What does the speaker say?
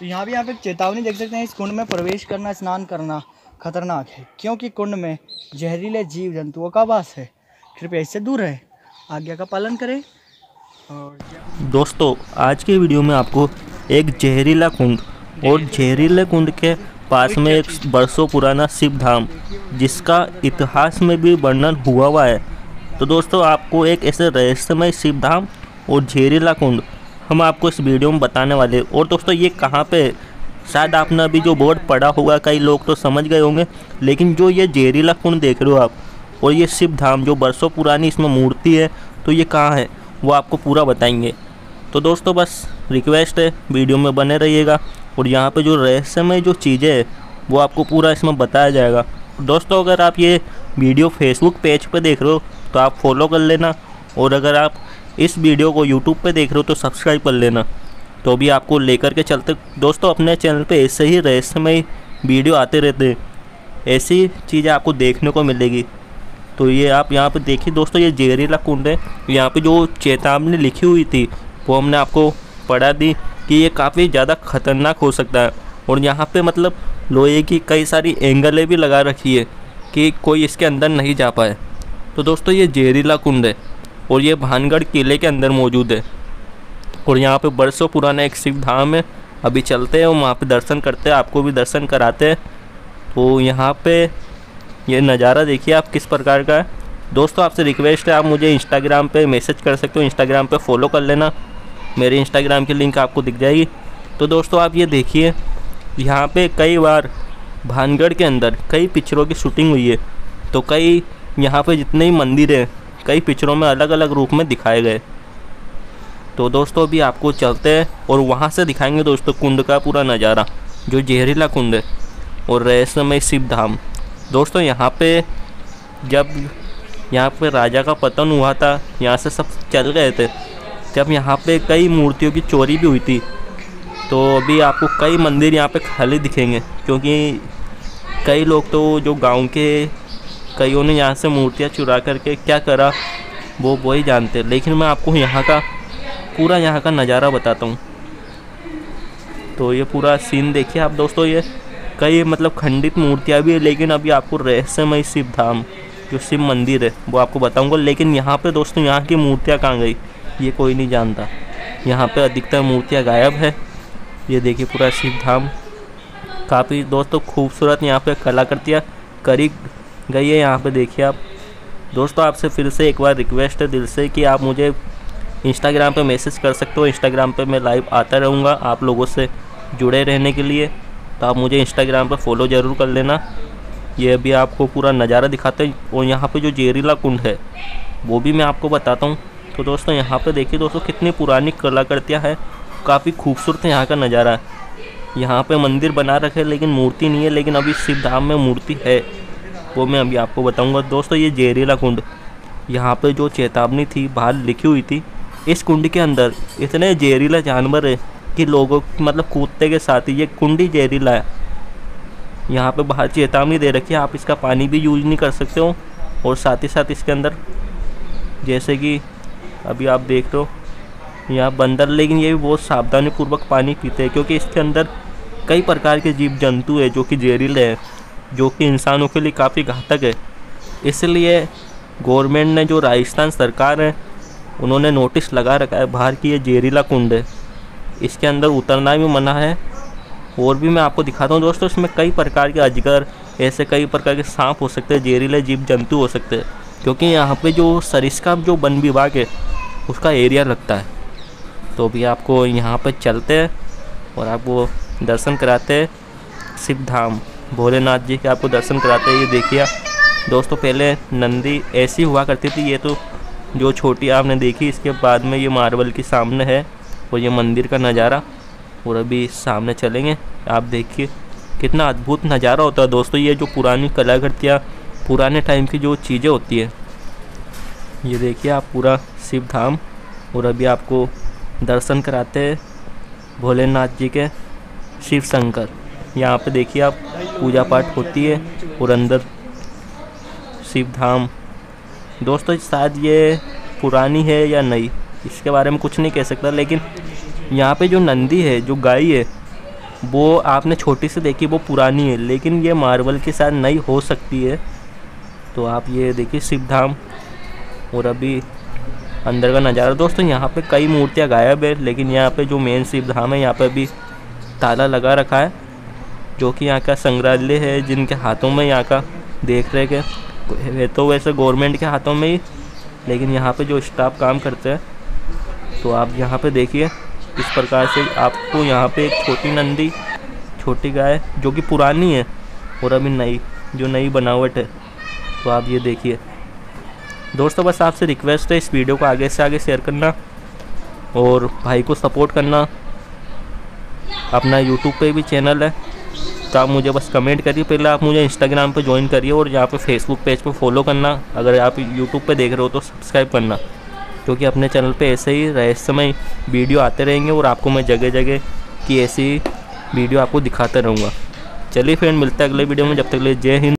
तो यहाँ भी आप एक चेतावनी देख सकते हैं इस कुंड में प्रवेश करना स्नान करना खतरनाक है। क्योंकि कुंड में जहरीले जीव जंतुओं का वास है? कृपया इससे दूर रहें आज्ञा का पालन करें। और दोस्तों आज की वीडियो में आपको एक जहरीला कुंड और जहरीले कुंड के पास में एक बरसों पुराना शिव धाम जिसका इतिहास में भी वर्णन हुआ हुआ है। तो दोस्तों आपको एक ऐसे रहस्यमय शिव धाम और जहरीला कुंड हम आपको इस वीडियो में बताने वाले और दोस्तों, ये कहाँ पे शायद आपने अभी जो बोर्ड पढ़ा होगा, कई लोग तो समझ गए होंगे, लेकिन जो ये जहरीला कुंड देख रहे हो आप, और ये शिव धाम जो बरसों पुरानी इसमें मूर्ति है तो ये कहाँ है, वो आपको पूरा बताएँगे। तो दोस्तों, बस रिक्वेस्ट है, वीडियो में बने रहिएगा, और यहाँ पे जो रहस्यमय जो चीज़ें हैं, वो आपको पूरा इसमें बताया जाएगा। दोस्तों, अगर आप ये वीडियो फेसबुक पेज पे देख रहे हो तो आप फॉलो कर लेना, और अगर आप इस वीडियो को यूट्यूब पर देख रहे हो तो सब्सक्राइब कर लेना। तो अभी आपको लेकर के चलते दोस्तों अपने चैनल पे ऐसे ही रहस्यमय वीडियो आते रहते हैं। ऐसी चीज़ें आपको देखने को मिलेगी। तो ये आप यहाँ पे देखिए दोस्तों, ये जहरीला कुंड है। यहाँ पे जो चेतावनी लिखी हुई थी, वो हमने आपको पढ़ा दी कि ये काफ़ी ज़्यादा खतरनाक हो सकता है। और यहाँ पे मतलब लोहे की कई सारी एंगलें भी लगा रखी है कि कोई इसके अंदर नहीं जा पाए। तो दोस्तों ये जहरीला कुंड है। और ये भानगढ़ किले के अंदर मौजूद है। और यहाँ पे बरसों पुराना एक शिव धाम है। अभी चलते हैं और वहाँ पे दर्शन करते हैं, आपको भी दर्शन कराते हैं। तो यहाँ पे ये नज़ारा देखिए आप किस प्रकार का है। दोस्तों, आपसे रिक्वेस्ट है, आप मुझे इंस्टाग्राम पे मैसेज कर सकते हो। इंस्टाग्राम पे फॉलो कर लेना। मेरे इंस्टाग्राम की लिंक आपको दिख जाएगी। तो दोस्तों, आप ये देखिए, यहाँ पे कई बार भानगढ़ के अंदर कई पिक्चरों की शूटिंग हुई है। तो कई यहाँ पे जितने ही मंदिर हैं कई पिक्चरों में अलग अलग रूप में दिखाए गए। तो दोस्तों, अभी आपको चलते हैं और वहाँ से दिखाएँगे दोस्तों कुंड का पूरा नज़ारा, जो जहरीला कुंड है और रहस्यमय शिव धाम दोस्तों, यहाँ पे जब, यहाँ पे राजा का पतन हुआ था, यहाँ से सब चल गए थे। जब यहाँ पे कई मूर्तियों की चोरी भी हुई थी तो अभी आपको कई मंदिर यहाँ पे खाली दिखेंगे, क्योंकि कई लोग तो जो गाँव के कईयों ने यहाँ से मूर्तियाँ चुरा करके क्या करा, वो वही जानते। लेकिन मैं आपको यहाँ का, पूरा यहाँ का नज़ारा बताता हूँ। तो ये पूरा सीन देखिए आप दोस्तों, ये कई मतलब खंडित मूर्तियाँ भी है, लेकिन अभी आपको रहस्यमय शिव धाम, जो शिव मंदिर है, वो आपको बताऊँगा। लेकिन यहाँ पे दोस्तों, यहाँ की मूर्तियाँ कहाँ गई, ये कोई नहीं जानता। यहाँ पे अधिकतर मूर्तियाँ गायब है। ये देखिए पूरा शिव धाम। काफ़ी दोस्तों, खूबसूरत यहाँ पे कलाकृतियाँ करी गई है यहाँ पे, देखिए आप। दोस्तों, आपसे फिर से एक बार रिक्वेस्ट है दिल से कि आप मुझे इंस्टाग्राम पे मैसेज कर सकते हो। इंस्टाग्राम पे मैं लाइव आता रहूँगा आप लोगों से जुड़े रहने के लिए। तो आप मुझे इंस्टाग्राम पर फॉलो ज़रूर कर लेना। ये अभी आपको पूरा नज़ारा दिखाते हैं और यहाँ पे जो जेरीला कुंड है, वो भी मैं आपको बताता हूँ। तो दोस्तों, यहाँ पे देखिए दोस्तों, कितनी पुरानी कलाकृतियाँ हैं। काफ़ी खूबसूरत है यहाँ का नज़ारा। यहाँ पे मंदिर बना रखे लेकिन मूर्ति नहीं है, लेकिन अभी शिव धाम में मूर्ति है। वो मैं अभी आपको बताऊँगा। दोस्तों, ये जहरीला कुंड यहाँ पे जो चेतावनी थी, बाहर लिखी हुई थी, इस कुंड के अंदर इतने जहरीला जानवर है कि लोगों मतलब कूदते के साथ ही ये कुंड ही जहरीला है। यहाँ पे बाहर चेतावनी दे रखी है, आप इसका पानी भी यूज़ नहीं कर सकते हो। और साथ ही साथ इसके अंदर, जैसे कि अभी आप देख रहे हो, यहाँ बंदर, लेकिन ये भी बहुत सावधानी पूर्वक पानी पीते हैं, क्योंकि इसके अंदर कई प्रकार के जीव जंतु है जो कि जहरीले हैं। जो कि इंसानों के लिए काफ़ी घातक है। इसलिए गवर्नमेंट ने जो राजस्थान सरकार है, उन्होंने नोटिस लगा रखा है, बाहर की ये जहरीला कुंड है। इसके अंदर उतरना भी मना है। और भी मैं आपको दिखाता हूँ दोस्तों, इसमें कई प्रकार के अजगर, ऐसे कई प्रकार के सांप हो सकते हैं जहरीले जीव जंतु हो सकते हैं, क्योंकि यहाँ पे जो सरिस्का जो वन विभाग है, उसका एरिया लगता है। तो अभी आपको यहाँ पर चलते हैं और आपको दर्शन कराते हैं शिव धाम। भोलेनाथ जी के आपको दर्शन कराते हैं। ये देखिए दोस्तों, पहले नंदी ऐसी हुआ करती थी, ये तो जो छोटी आपने देखी, इसके बाद में ये मार्बल के सामने है और ये मंदिर का नज़ारा और अभी सामने चलेंगे। आप देखिए, कितना अद्भुत नज़ारा होता है दोस्तों, ये जो पुरानी कलाकृतियाँ, पुराने टाइम की जो चीज़ें होती है। ये देखिए आप, पूरा शिव धाम और अभी आपको दर्शन कराते हैं भोलेनाथ जी के शिव शंकर। यहाँ पे देखिए आप, पूजा पाठ होती है और अंदर शिव धाम। दोस्तों, शायद ये पुरानी है या नहीं इसके बारे में कुछ नहीं कह सकता, लेकिन यहाँ पे जो नंदी है, जो गाय है, वो आपने छोटी से देखी, वो पुरानी है, लेकिन ये मार्बल के साथ नई हो सकती है। तो आप ये देखिए शिव धाम और अभी अंदर का नज़ारा। दोस्तों, यहाँ पे कई मूर्तियाँ गायब है, लेकिन यहाँ पे जो मेन शिव धाम है, यहाँ पे अभी ताला लगा रखा है। जो कि यहाँ का संग्रहालय है, जिनके हाथों में यहाँ का देख रहे के है तो वैसे गवर्नमेंट के हाथों में ही, लेकिन यहाँ पे जो स्टाफ काम करते हैं तो आप यहाँ पे देखिए, इस प्रकार से आपको यहाँ पे एक छोटी नंदी, छोटी गाय, जो कि पुरानी है, और अभी नई, जो नई बनावट है तो आप ये देखिए। दोस्तों, बस आपसे रिक्वेस्ट है, इस वीडियो को आगे से आगे शेयर करना, और भाई को सपोर्ट करना। अपना यूट्यूब पे भी चैनल है। तो आप मुझे बस कमेंट करिए पहले आप मुझे इंस्टाग्राम पर ज्वाइन करिए और यहाँ पर फेसबुक पेज पर फॉलो करना। अगर आप यूट्यूब पर देख रहे हो तो सब्सक्राइब करना। क्योंकि अपने चैनल पर ऐसे ही रहस्यमय वीडियो आते रहेंगे और आपको मैं जगह जगह की ऐसी वीडियो आपको दिखाता रहूँगा। चलिए फ्रेंड मिलते हैं अगले वीडियो में। जब तक ले जय हिंद।